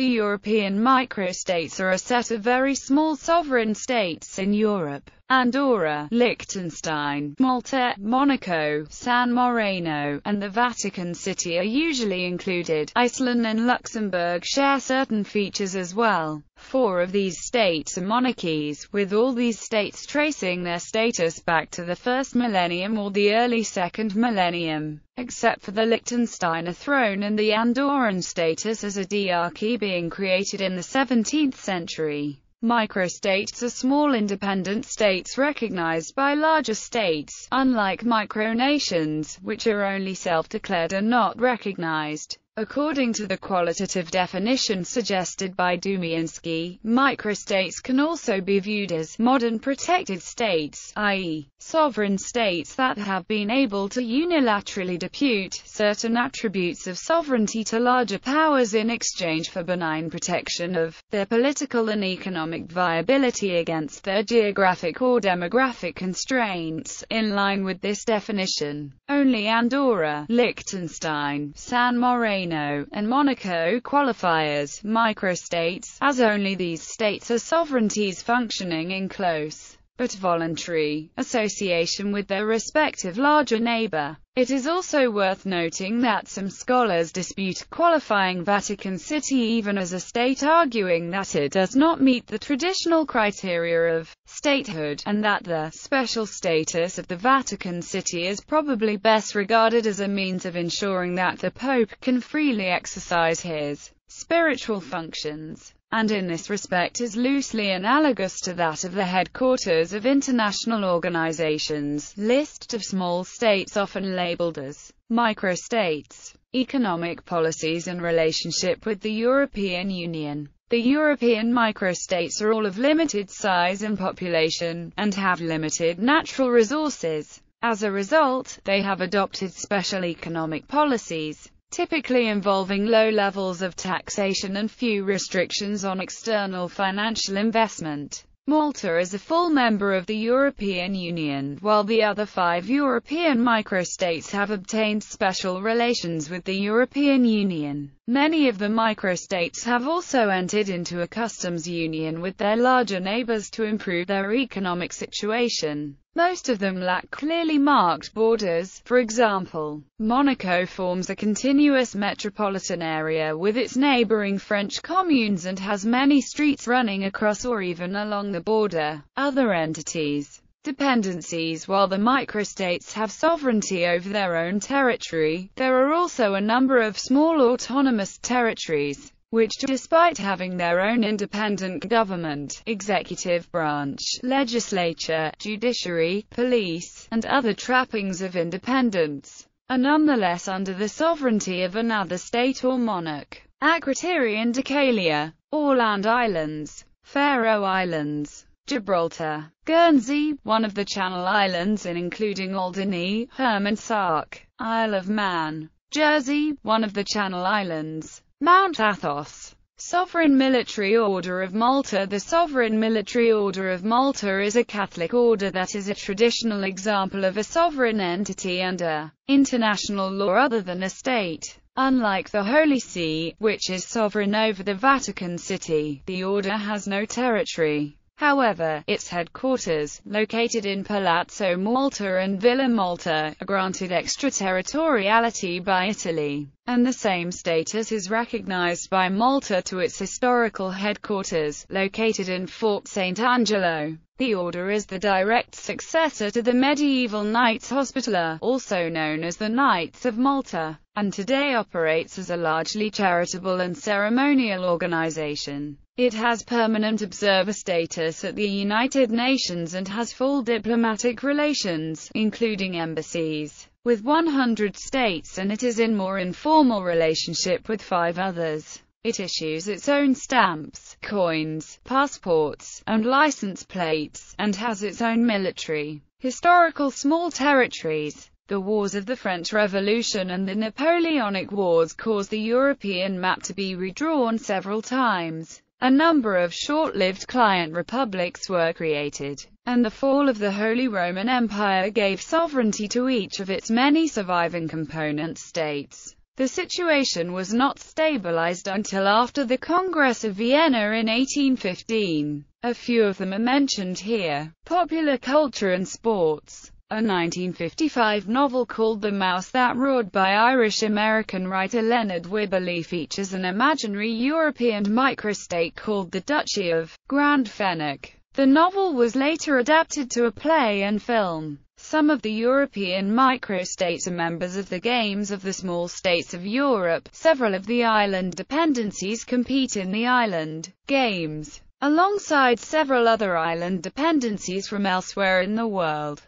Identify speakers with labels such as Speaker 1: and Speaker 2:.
Speaker 1: The European microstates are a set of very small sovereign states in Europe. Andorra, Liechtenstein, Malta, Monaco, San Marino, and the Vatican City are usually included. Iceland and Luxembourg share certain features as well. Four of these states are monarchies, with all these states tracing their status back to the first millennium or the early second millennium, except for the Liechtensteiner throne and the Andorran status as a diarchy being created in the 17th century. Microstates are small independent states recognized by larger states, unlike micronations, which are only self-declared and not recognized. According to the qualitative definition suggested by Dumienski, microstates can also be viewed as modern protected states, i.e., sovereign states that have been able to unilaterally depute certain attributes of sovereignty to larger powers in exchange for benign protection of their political and economic viability against their geographic or demographic constraints. In line with this definition, only Andorra, Liechtenstein, San Marino, and Monaco qualify as microstates, as only these states are sovereignties functioning in close but voluntary association with their respective larger neighbor. It is also worth noting that some scholars dispute qualifying Vatican City even as a state arguing that it does not meet the traditional criteria of statehood, and that the special status of the Vatican City is probably best regarded as a means of ensuring that the Pope can freely exercise his spiritual functions and in this respect is loosely analogous to that of the headquarters of international organizations, list of small states often labeled as microstates, economic policies and relationship with the European Union. The European microstates are all of limited size and population, and have limited natural resources. As a result, they have adopted special economic policies typically involving low levels of taxation and few restrictions on external financial investment. Malta is a full member of the European Union, while the other five European microstates have obtained special relations with the European Union. Many of the microstates have also entered into a customs union with their larger neighbors to improve their economic situation. Most of them lack clearly marked borders, for example, Monaco forms a continuous metropolitan area with its neighboring French communes and has many streets running across or even along the border. Other entities dependencies While the microstates have sovereignty over their own territory, there are also a number of small autonomous territories which despite having their own independent government, executive branch, legislature, judiciary, police, and other trappings of independence, are nonetheless under the sovereignty of another state or monarch. Akrotiri and Dhekelia, Åland Islands, Faroe Islands, Gibraltar, Guernsey, one of the Channel Islands and including Alderney, Herm and Sark, Isle of Man, Jersey, one of the Channel Islands, Mount Athos. Sovereign Military Order of Malta. The Sovereign Military Order of Malta is a Catholic order that is a traditional example of a sovereign entity under international law other than a state. Unlike the Holy See, which is sovereign over the Vatican City, the order has no territory. However, its headquarters, located in Palazzo Malta and Villa Malta, are granted extraterritoriality by Italy, and the same status is recognized by Malta to its historical headquarters, located in Fort St. Angelo. The order is the direct successor to the medieval Knights Hospitaller, also known as the Knights of Malta, and today operates as a largely charitable and ceremonial organization. It has permanent observer status at the United Nations and has full diplomatic relations, including embassies, with 100 states and it is in more informal relationship with five others. It issues its own stamps, coins, passports, and license plates, and has its own military, historical small territories. The wars of the French Revolution and the Napoleonic Wars caused the European map to be redrawn several times. A number of short-lived client republics were created, and the fall of the Holy Roman Empire gave sovereignty to each of its many surviving component states. The situation was not stabilized until after the Congress of Vienna in 1815. A few of them are mentioned here. Popular culture and sports. A 1955 novel called The Mouse That Roared by Irish-American writer Leonard Wibberley features an imaginary European microstate called the Duchy of Grand Fenwick. The novel was later adapted to a play and film. Some of the European microstates are members of the Games of the Small States of Europe. Several of the island dependencies compete in the Island Games, alongside several other island dependencies from elsewhere in the world.